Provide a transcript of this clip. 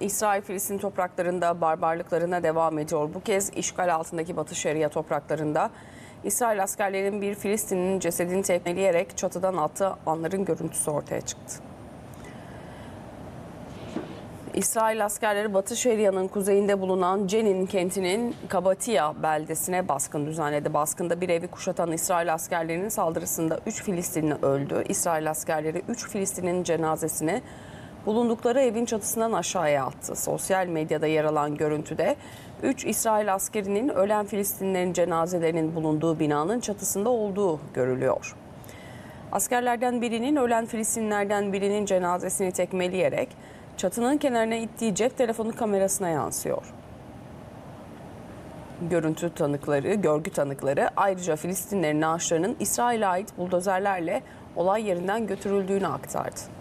İsrail Filistin topraklarında barbarlıklarına devam ediyor. Bu kez işgal altındaki Batı Şeria topraklarında İsrail askerlerinin bir Filistin'in cesedini tekmeleyerek çatıdan attığı anların görüntüsü ortaya çıktı. İsrail askerleri Batı Şeria'nın kuzeyinde bulunan Cenin kentinin Kabatia beldesine baskın düzenledi. Baskında bir evi kuşatan İsrail askerlerinin saldırısında 3 Filistinli öldü. İsrail askerleri 3 Filistin'in cenazesini bulundukları evin çatısından aşağıya attı. Sosyal medyada yer alan görüntüde 3 İsrail askerinin ölen Filistinlilerin cenazelerinin bulunduğu binanın çatısında olduğu görülüyor. Askerlerden birinin ölen Filistinlerden birinin cenazesini tekmeleyerek çatının kenarına ittiği cep telefonu kamerasına yansıyor. Görüntü tanıkları, görgü tanıkları ayrıca Filistinlerin naaşlarının İsrail'e ait buldozerlerle olay yerinden götürüldüğünü aktardı.